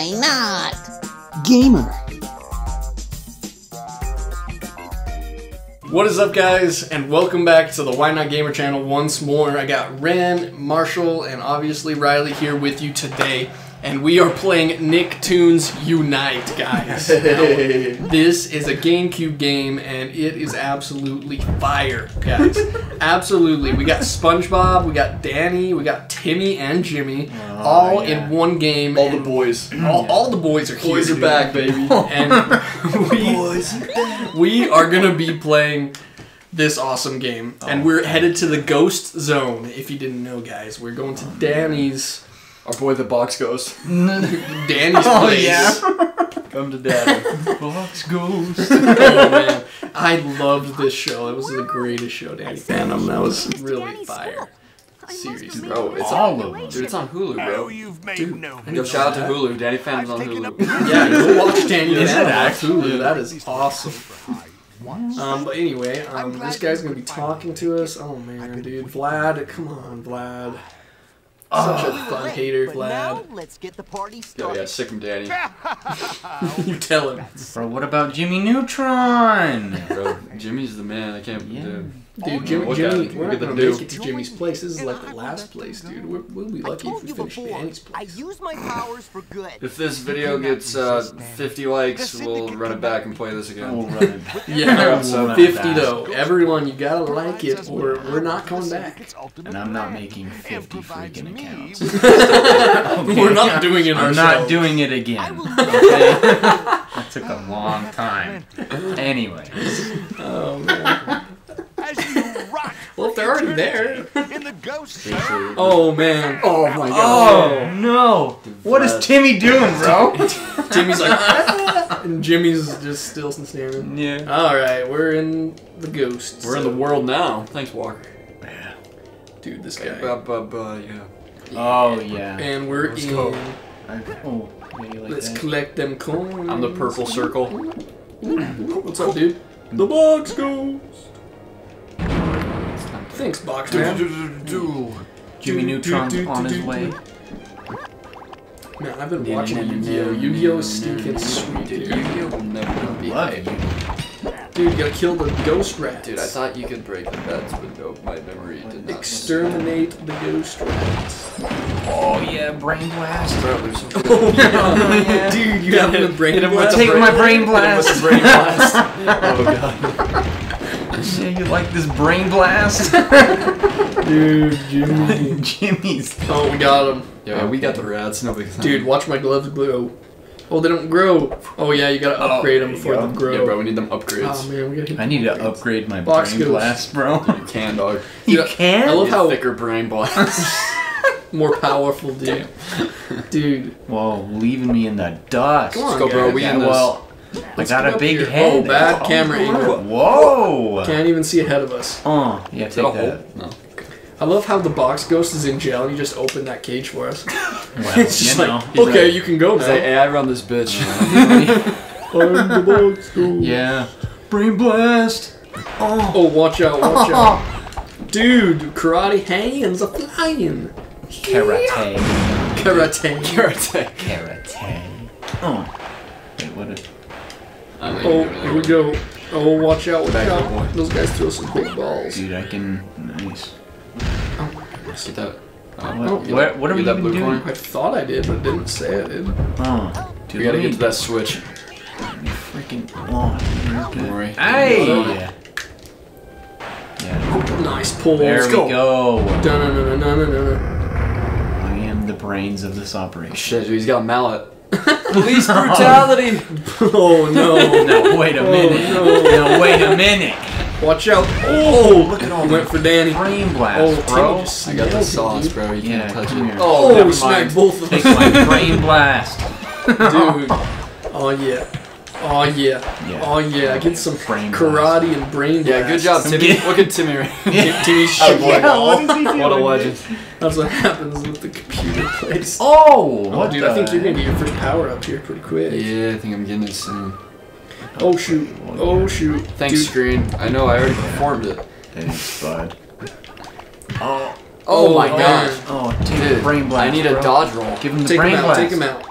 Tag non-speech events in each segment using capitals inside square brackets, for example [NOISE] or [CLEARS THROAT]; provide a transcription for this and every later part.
Wynaut? Gamer. What is up, guys, and welcome back to the Wynaut Gamer channel once more. I got Ren, Marshall, and obviously Riley here with you today, and we are playing Nicktoons Unite, guys. Now, [LAUGHS] this is a GameCube game, and it is absolutely fire, guys. absolutely. We got SpongeBob, we got Danny, we got Timmy and Jimmy, oh, all yeah. in one game. All the boys. [CLEARS THROAT] All, all the boys are here. Boys are dude. back, baby. [LAUGHS] And [LAUGHS] we, we are gonna be playing this awesome game, and oh, we're headed to the Ghost Zone. If you didn't know, guys, we're going to oh, Danny's Our boy the box ghost. [LAUGHS] Danny's Oh, place. Come to daddy. [LAUGHS] box ghost. oh man, I loved this show. It was the greatest show, Danny Phantom. That was really fire. Series, Bro, it's All on. of them. Dude, it's on Hulu, Oh, bro. you've made Dude, no Yo, shout out to Hulu. Danny Phantom's on Hulu. Yeah, go watch Danny Phantom on? Hulu. That is awesome. Um, but anyway, um, this guy's gonna be talking to us. Oh man, dude, Vlad, come on, Vlad. Such a fun hater, But now, let's get the party Yo, started. yeah, sick from Danny. [LAUGHS] you tell him. Bro, what about Jimmy Neutron? Bro, Jimmy's the man. I can't. Yeah. Dude. Dude, Jimmy, Jimmy, at it. we're Look not gonna make it to Jimmy's place. This is like the last place, dude. We're, we'll be I lucky if we finish before, Danny's I place. use my powers for good. If this video gets uh, 50 likes, we'll run it back and play this again. We'll again. run it back. Yeah, We'll run 50 back. though. Everyone, you gotta like it, or we're not coming back. And I'm not making 50 freaking accounts. [LAUGHS] [LAUGHS] We're not doing it I'm not doing it again. Okay? [LAUGHS] that took a long time. Anyway, Oh man. As you rock [LAUGHS] Well, if they're already there. in the ghost. Oh man. Oh my god. Oh no! What is Timmy doing, bro? [LAUGHS] Timmy's like, [LAUGHS] and Jimmy's just still staring. Yeah. All right, we're in the ghosts. We're in the world now. Thanks, Walker. Yeah. Dude. This Uh, guy. bu- bu- yeah. Oh yeah. And we're Let's in. go. Oh, like Let's that? collect them coins. I'm the purple circle. What's up, dude? The box ghost. Thanks, box man. Jimmy Neutron's do, do, on do, his do, way. Man, I've been watching Yu-Gi-Oh. Yu-Gi-Oh is stinking sweet, Dude, dude. Yu-Gi-Oh will never be Love hype. you. Dude, you gotta kill the ghost rats. Dude, I thought you could break the beds, but no, my memory did not. Exterminate the ghost rats. Oh yeah, brain blast. Bro, there's some [LAUGHS] oh, [LAUGHS] yeah. Dude, you having a brain hit him with blast? the Take my brain Hit him with blast. the brain blast. [LAUGHS] oh god. [LAUGHS] Yeah, you like this brain blast? [LAUGHS] Dude, [LAUGHS] Jimmy. Jimmy's. Oh, we got him. Yeah, we got the rats. Nobody can. Dude, watch my gloves glow. Oh, they don't grow. Oh yeah, you gotta Oh, upgrade there them before go. they grow. Yeah, bro, we need them upgrades. Oh upgrades. man, we gotta hit I need to upgrade my Box brain goes. blast, bro. you can, dog. You Yeah, can? I love how thicker brain blast. more powerful, dude. Dude, Whoa, leaving me in the dust. Come on, Let's go, bro. guys. We Yeah, in this. well, I Let's got a big here. head. Oh, bad camera angle. Whoa! can't even see ahead of us. Oh, yeah, take a that. No. I love how the box ghost is in jail and you just opened that cage for us. [LAUGHS] Well, [LAUGHS] it's just you like, know. okay, you can go now. Say, hey, I run this bitch. Uh, [LAUGHS] I'm the box ghost. yeah. Brain blast. Oh. Oh, watch out, watch out. Dude, karate hands are flying. Karate. Karate. Karate. Karate. Oh. Wait, what? A, Oh, here we go. Oh, watch out, watch out. boy. Those guys throw some big balls. dude, I can. Nice. Get that. What, Oh, get where, that- what are we that even blue doing? coin. I thought I did, but it didn't say I did. Oh. Dude, We gotta get to that switch. freaking. Oh, here's Don't worry. Hey! Yeah. Nice pull. There Let's we go. go. I am the brains of this operation. Shit, dude, he's got a mallet. [LAUGHS] Police oh, brutality. Oh no. [LAUGHS] No, wait a oh, minute. no. No, wait a minute. Watch out. Oh, oh look at all he went for Danny. Brain Oh, blast, Timmy bro. just I got the sauce, dude. bro. You Yeah, can't touch come it. here. Oh, never we mind. smacked both of Take them. my brain blast. [LAUGHS] Dude. Oh yeah. Oh yeah. Yeah. Oh yeah. Get some Brain karate and brain Blast. Yeah, good job. Timmy. [LAUGHS] Look at Timmy. Tim- [LAUGHS] Timmy's Oh, shit. boy. Yeah, what is he doing? What a legend. That's what happens with the computer place. Oh, Oh, dude, I think you're gonna get your first power up here pretty quick. Yeah, I think I'm getting it soon. Oh shoot. Oh shoot. Thanks, Dude. screen. I know, I already performed it. Thanks, bud. Oh, Oh, oh my man. gosh. oh, dude, Dude, brain blast. I need a bro. dodge roll. Give him the Take brain him out. blast. Take him out.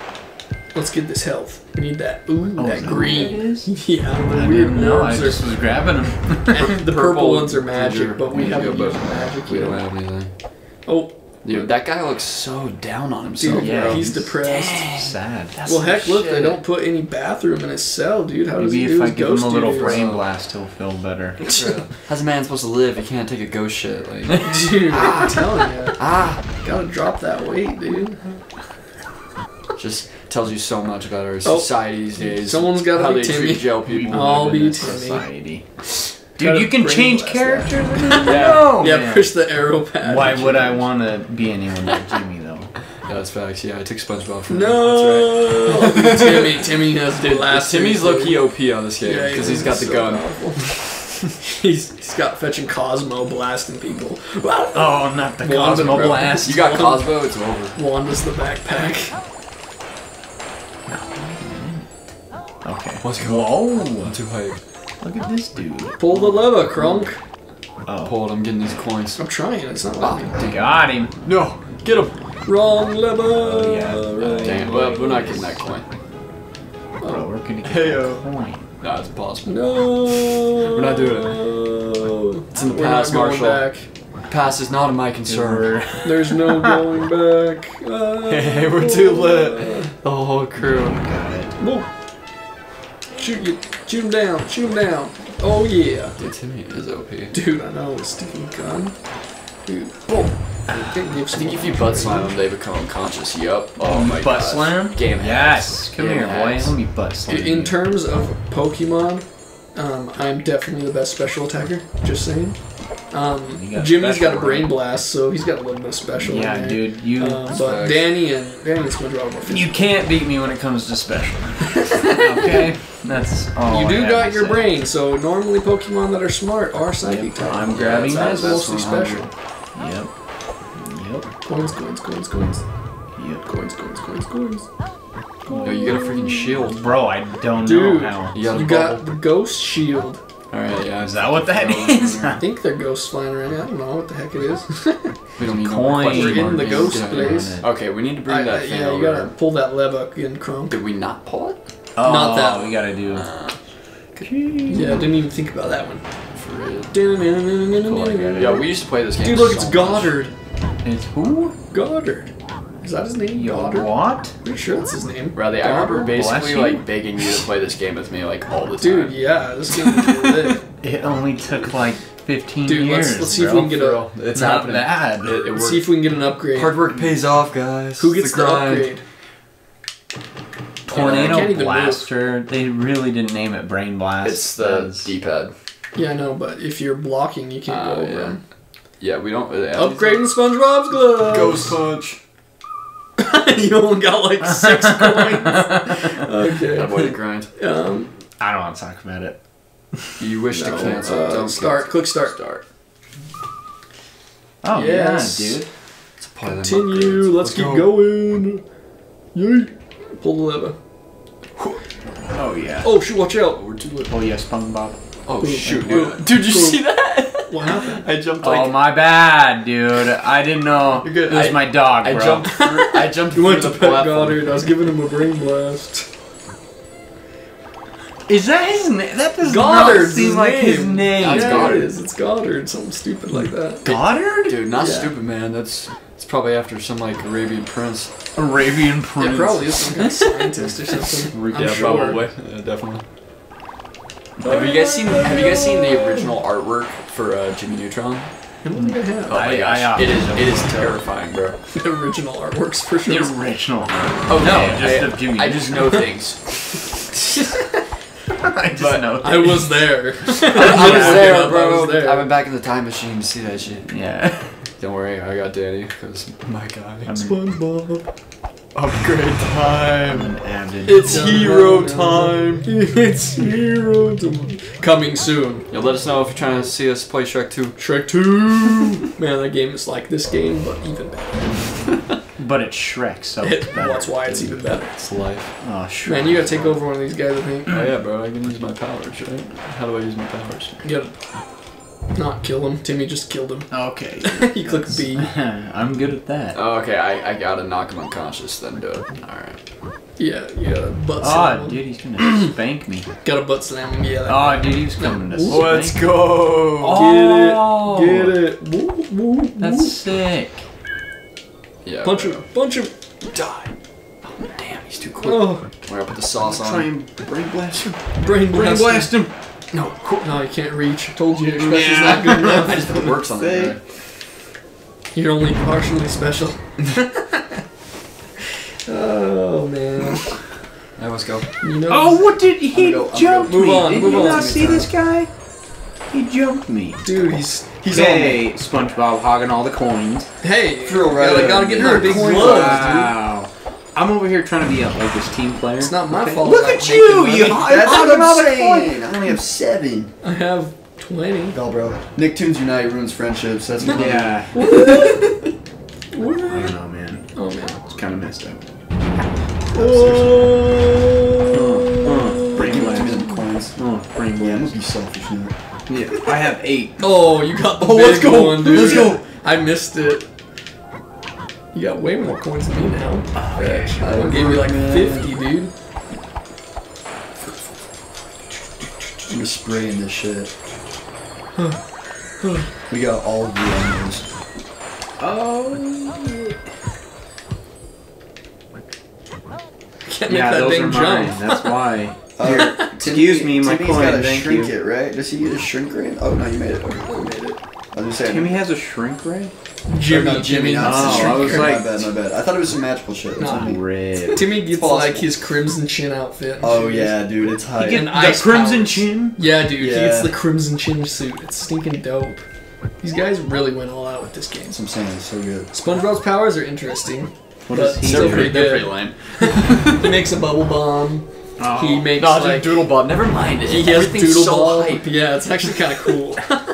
Let's get this health. We need that. Ooh, Oh, that green. what it is? [LAUGHS] Yeah, the I weird didn't. I just was grabbing them. [LAUGHS] the purple, Purple ones are ginger. magic, but we Yeah, haven't but used magic We yet. don't have anything. Oh, Dude, that guy looks so down on himself. dude, yeah, bro. he's depressed. Sad. Well, heck, look, they don't put any bathroom in his cell, dude. How does Maybe he if do I give him a little duties? brain blast, he'll feel better. [LAUGHS] How's a man supposed to live? He can't take a ghost shit. Like, Dude, I'm telling you, ah, gotta drop that weight, dude. just tells you so much about our Oh. society these days. Someone's gotta how be they Timmy. treat jail people. I'll be Timmy. society. Gotta Dude, you can brain change blast characters. [LAUGHS] Yeah. No, yeah, man. push the arrow pad. Why would I want to be anyone but Jimmy though? Yeah, that's facts. Yeah, I took SpongeBob from No, [LAUGHS] Timmy. Timmy has the last. Timmy's low key OP on this game Yeah, because he's got the so gun. powerful. [LAUGHS] he's he's got fetching Cosmo blasting people. Oh, not the Wanda, Cosmo bro. Blast. You got Cosmo, it's over. Wanda's the backpack. Okay. Let's Whoa! I'm too hype. Look at this dude. Pull the lever, Kronk. Oh, Pull it, I'm getting these coins. I'm trying. It's not letting me. got him. No! Get him! Wrong lever. Oh, yeah. wrong Dang it, well, we're not getting that coin. Bro, we're gonna get Heyo. that coin. No, it's impossible. No. We're not doing it. It's in the We're past, not going Marshall. back. Pass is not of my concern. There's no [LAUGHS] going back. Ah. Hey, we're too lit. The whole crew. Got it. Whoa. Shoot you. Shoot him down. Shoot him down. Oh yeah. Dude, Timmy is OP. Dude, I know. Sticky gun. Dude. Whoa. Can't give think if you butt slam them, they become unconscious. Yup. Oh my god. butt god. slam? Game Yes. hacks. Come Game here, boy. Let me butt slam. In terms of Pokemon, um, I'm definitely the best special attacker. Just saying. Um, You got Jimmy's special, got a brain blast, so he's got a little bit of special. Yeah, there. dude. You Um, but. Danny and Danny and SpongeBob are more physical. you can't beat me when it comes to special. [LAUGHS] okay. That's all. You do have got your say. brain, so normally Pokemon that are smart are psychic type. I'm grabbing that this. is mostly special. Yep. Yep. Coins, coins, coins, coins, Yep. coins, coins, coins, coins. Yo, you got a freaking shield. Bro, I don't Dude. know how. You got You got the ghost shield. Alright, yeah. Is that what that is? I think they're ghosts flying around. I don't know what the heck it is. [LAUGHS] We don't need no Coin. question We're in the ghost Get out of place. Okay, we need to bring I- that I- thing yeah, you gotta pull that lever again, Kronk. Did we not pull it? Oh, Not that we gotta do. Uh, Yeah, I didn't even think about that one. for real. Dude, Yeah, we used to play this game. Dude, look, it's so much. Goddard. It's who? Goddard. Is that his name? Goddard? what? Pretty sure that's his name. Bradley, I remember basically like begging you to play this game with me like all the time. Dude, yeah, this game is. [LAUGHS] It only took like 15 Dude, years. let's- let's see if we can get a- it's Not happening. bad. It, it Let's see if we can get an upgrade. Hard work pays off, guys. Who gets the, upgrade? I Tornado can't even Blaster. They really didn't name it Brain Blast. It's the D-pad. Yeah, I know, but if you're blocking, you can't Uh, go over yeah. them. Yeah, we don't. Yeah, Upgrading SpongeBob's gloves. Ghost punch. [LAUGHS] you only got like six [LAUGHS] points. Okay. Avoid the grind. Um, I don't want to talk about it. You wish no, to cancel. uh, don't start. Click start. Start. Oh, Yes. yeah, dude. Let's apply Continue. upgrades. Let's, keep go. going. Yeet. Pull the lever. Oh, yeah. Oh shoot! Watch out. We're too lit. Oh, yeah, SpongeBob. Oh shoot, Cool. dude! Did you Cool. see that? [LAUGHS] What happened? I jumped oh, my bad, dude. I didn't know. You're good. It was I- my dog, I bro. jumped through. I [LAUGHS] jumped You went to pet platform. Goddard. I was giving him a brain blast. Is that his name? That does Goddard's not seem his like his name. name. That's yeah, Goddard. it is. It's Goddard. Something stupid like that. Goddard? Dude, not Yeah. stupid, man. That's it's probably after some like Arabian prince. Arabian Prince. It probably is some kind of scientist or something. [LAUGHS] I'm yeah, sure. probably. Yeah, definitely. Have you guys seen Have you guys seen the original artwork for uh, Jimmy Neutron? I don't think I have. Oh my I- gosh, I, uh, it is don't it is [LAUGHS] terrifying, bro. The original artworks for The sure. original. Oh no, just I, of Jimmy. I just know things. [LAUGHS] I just but know. Things. I was there. I was Yeah, there, I bro. was there. I went back in the time machine to see that shit. Yeah. Don't worry, I got Danny because my guy. I'm, SpongeBob. Upgrade time. It's hero time. [LAUGHS] it's hero time. Coming soon. Yo, let us know if you're trying to see us play Shrek 2. Shrek 2. Man, that game is like this game, but even better. [LAUGHS] But it's Shrek, so It, it's that's why it's even better. It's life. Oh, Shrek. Man, you gotta take over one of these guys, I think. Oh yeah, bro. I can use my powers, right? How do I use my powers? You gotta not kill him. Timmy just killed him. [LAUGHS] Okay. [LAUGHS] you click B. [LAUGHS] I'm good at that. Oh, okay. I, I gotta knock him unconscious, then do it. All right. Yeah, yeah, butt Oh, slam. him. dude, he's gonna [COUGHS] spank me. Got a butt slam him. Yeah. that- Oh, dude, he's coming to spank Let's me. go. Oh, Get it. Woo, woo, woo. That's sick. Yeah. Punch him. Punch him. Die. Oh, damn, he's too quick. Oh, We're gonna put the sauce on. Try and brain blast him. brain Brain blast. blast him. No, no, you can't reach. I told you, your special's Yeah. not good I [LAUGHS] enough. just put works on it. guy. You're only partially special. [LAUGHS] oh man. I let's go. You know. Oh, what did he I'm go- I'm jumped go- Move me? on, Did move you on. not see this guy? He jumped me. dude, he's he's Hey, SpongeBob hogging all the coins. on. Hey, Throw right gotta, at gotta get her a big coin gloves, Wow. I'm over here trying to be a, like this team player. It's not my Okay. fault. Look at you! You That's what I'm saying. I only have seven. I have twenty. No, bro. Nicktoons Unite ruins friendships. That's what Yeah. I don't know, man. Oh man. It's kind of messed up. Oh. oh. oh brain Give me blast. them coins. Oh, brain Yeah, I'm gonna be selfish now. Yeah, I have eight. Oh, you got the Oh, big let's go. one, dude. Let's go. I missed it. You got way more coins than me now. Bitch. I gave you like Man. 50, dude. I'm gonna spray in this shit. we got all of the animals. Oh. Can't make Yeah, that those dang are jump. mine. That's why. [LAUGHS] Uh, excuse me, my Timmy's coin, got a thank shrink you. it, right? Does he get a shrink ray? Oh no, you made it. Okay, you made it. I was just saying. Timmy has a shrink ray? Jimmy, no, Jimmy. not Oh, the shrink I was ray. like- my bad, my bad. I thought it was some magical shit. That's Nah. what Red. Timmy gets Possible. like his crimson chin outfit. Oh shoes. yeah, dude, it's high. He get- the crimson powers. chin? Yeah, dude. He gets the crimson chin suit. It's stinking dope. These guys really went all out with this game. That's what I'm saying. It's so good. SpongeBob's powers are interesting. What But does he still do? pretty They're good. pretty lame. [LAUGHS] He makes a bubble bomb. Oh. He makes No, like dude, Doodleball. Never mind. he has Everything's doodle so ball. hype. Yeah, it's actually kind of cool. [LAUGHS]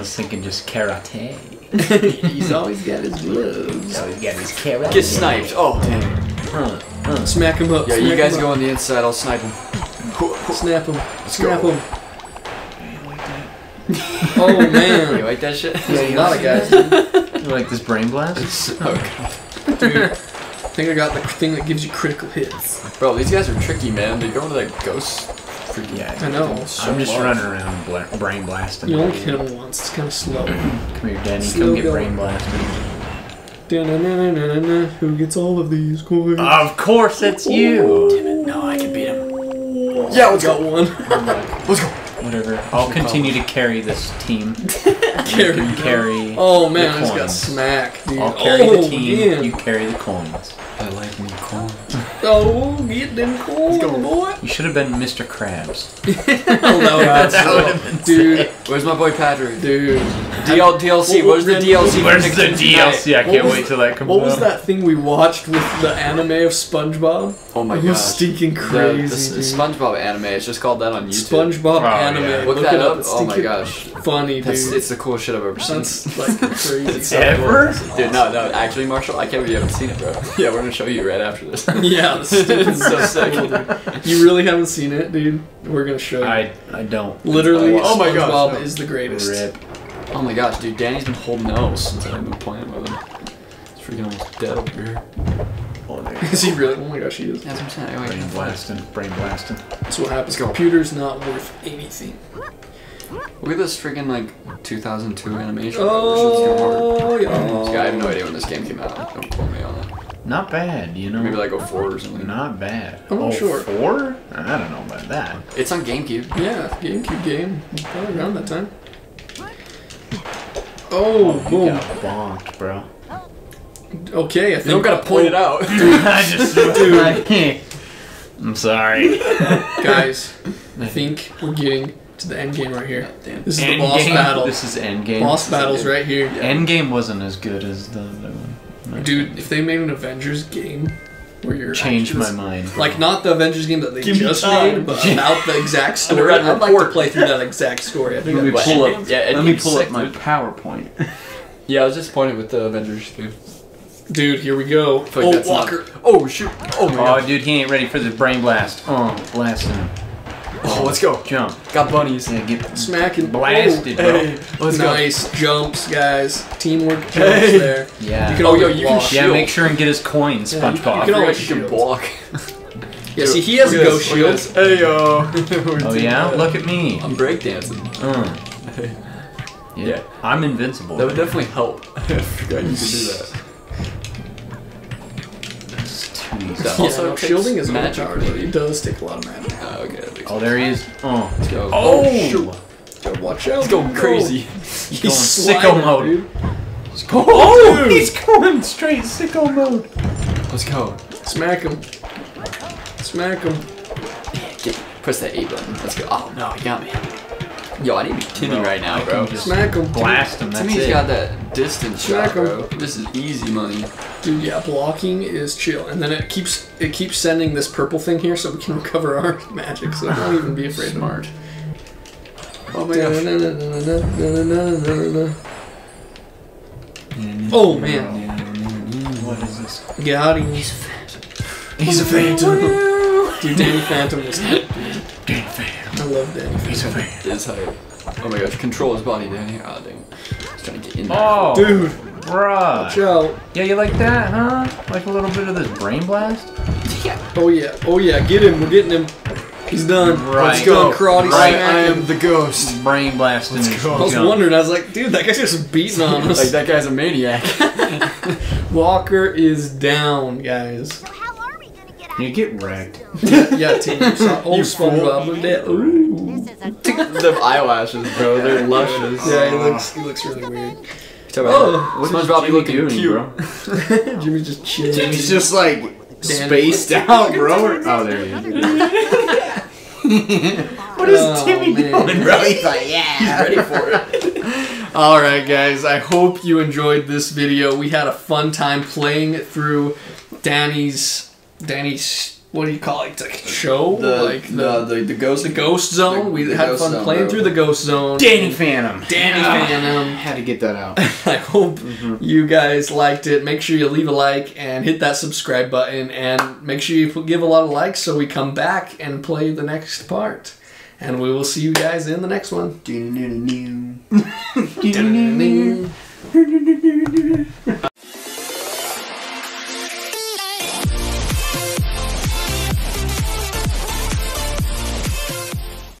I was thinking just karate. [LAUGHS] He's always got his gloves. Oh, he's got his karate. Get sniped. Oh, damn. Huh, huh. Smack him up. Yeah, smack you guys go up. on the inside. I'll snipe him. Snap him. Snap go. him. [LAUGHS] Oh man! You like that shit? There's a lot of guys. You like this brain blast? okay. Dude, I think I got the thing that gives you critical hits. Bro, these guys are tricky, man. They go into that ghost freaking Yeah, I know. I'm just running around bla- brain blasting. You only hit him once. It's kind of slow. Come here, Danny. Slow Come get going. brain blasted. Da-na-na-na-na-na. Who gets all of these coins? Of course, it's you. Damn it! No, I can beat him. Yeah, let's got one. [LAUGHS] Let's go. Whatever. I'll continue to carry this team. [LAUGHS] Carry. You carry. Oh man, the I just got coins. smacked, dude. I'll carry oh, the team. Yeah. You carry the coins. I like me corn. Oh, get them coins, boy. You should have been Mr. Krabs. [LAUGHS] oh, that That would dude, Where's my boy Patrick? dude. DL, DLC. What Where's the was DLC? Where's the Tunes DLC? I can't was- wait till that comes What was out. that thing we watched with the anime of SpongeBob? Oh my it was gosh. stinking The, crazy. the, dude. SpongeBob anime. It's just called that on YouTube. SpongeBob Oh, anime. yeah. Look Look that up. up. Oh my gosh. funny, That's, dude. it's the coolest shit I've ever seen. That's like [LAUGHS] crazy. so Ever? Dude, no, no, actually, Marshall, I can't believe you haven't seen it, bro. [LAUGHS] Yeah, we're gonna show you right after this. [LAUGHS] yeah, the it's so sick. You really haven't seen it, dude? We're gonna show you. I I don't. Literally, Oh my gosh, SpongeBob no. is the greatest. Rip. Oh my gosh, dude, Danny's been holding L's since I've been playing with him. He's freaking almost dead over here. Oh, [LAUGHS] there. Is he really? Oh my gosh, he is. That's what I'm saying. Brain blasting. Brain blasting. That's what happens. Computer's not worth anything. Look at this freaking like 2002 animation. Oh, bro. This shit's going hard. Oh, yeah. See, I have no idea when this game came out. Don't quote me on it. Not bad, you know. Maybe like a 04 or something. Not bad. I'm not oh, sure. Four? I don't know about that. It's on GameCube. Yeah, GameCube game. Probably around that time. Oh, oh You boom. got bonked, bro. Okay, I think. You don't gotta point it oh, out. [LAUGHS] I just dude. I'm sorry. Guys, I think we're getting to the end game right here. Damn. This is the boss game. battle. This is end game. boss battles right here. End game wasn't as good as the other one. Dude, if they made an Avengers game where you're changed my actually- mind. Like not the Avengers game that they Give just time. made, but [LAUGHS] about the exact story. read I'd like to play through that exact story. I think Let me pull sick. up. Yeah, Let Endgame's me pull sick, up my dude. PowerPoint. [LAUGHS] Yeah, I was disappointed with the Avengers too. Dude, here we go. like Oh, that's not- Walker. Oh shoot! Oh my Oh, god! dude, he ain't ready for the brain blast. Oh, blasting him. Oh, let's go! Jump. Got bunnies. Yeah, get Smacking. blasted, bro. Hey, let's go. nice jumps, guys. Teamwork jumps Hey. there. Yeah. You can Oh, always yo, you can block. yeah, make sure and get his coins, Yeah, you- SpongeBob. you can I always forgot you can block. Yeah, see, he has a ghost this, shield. look at this. Hey yo. [LAUGHS] Oh yeah, look at me. I'm breakdancing. Uh. [LAUGHS] Yeah, Yeah. I'm invincible. That would definitely help. [LAUGHS] I forgot you could do that. It's too Yeah, also no, shielding is magic, overpowered, but it does take a lot of magic. Oh, okay. that makes Oh, there he is. Oh, Let's go. oh, oh shoot. Gotta watch out. Let's go dude. crazy. He's going sliding, sicko mode. dude. Oh, he's going straight sicko mode. Let's go. Smack him. Smack him. Get, press that A button. Let's go. Oh no, he got me. Yo, I need to be Timmy Bro, right now, bro. can just Smack him. blast him. That's Timmy's it. got that distance Smack shot, him. bro. This is easy money. Dude, yeah, blocking is chill, and then it keeps it keeps sending this purple thing here so we can [LAUGHS] recover our [LAUGHS] magic. So don't even be afraid. Smart. Oh my gosh. Oh man, What is this? got him. [LAUGHS] He's a phantom. Dude, Danny Phantom was love Danny. He's a fan. This hype. Oh my gosh, control his body, Danny. Ah, dang. He's trying to get in there. Oh, Dude, bruh. watch out. Yeah, you like that, huh? Like a little bit of this brain blast? Yeah. Oh yeah, oh yeah, get him. We're getting him. He's done. Right. Let's go. Karate Right, smack I him. am the ghost. Brain blasting. Let's his go. I was wondering. I was like, dude, that guy's just beating on [LAUGHS] us. Like that guy's a maniac. [LAUGHS] Walker is down, guys. How are we gonna get out? You get wrecked. yeah, team. So, [LAUGHS] oh, SpongeBob, look at that. Ooh. This is a the eyelashes, bro. They're luscious. Yeah, he looks he looks really weird. Talk Oh, about What is SpongeBob, you Jimmy looking doing, cute. bro? [LAUGHS] Jimmy's just chilling. He's just like spaced [LAUGHS] out, bro. Oh, there he is. what is Oh, Timmy man. doing, bro? He's like, yeah. Ready for it. All right, guys. I hope you enjoyed this video. We had a fun time playing through Danny's Danny's what do you call it? Like show, The, like the, the, the ghost. the ghost zone. the- we the had fun zone, playing bro. through the ghost zone. Danny Phantom. Danny Ah, Phantom. Had to get that out. [LAUGHS] I hope you guys liked it. Make sure you leave a like and hit that subscribe button, and make sure you give a lot of likes so we come back and play the next part. And we will see you guys in the next one. [LAUGHS] [LAUGHS]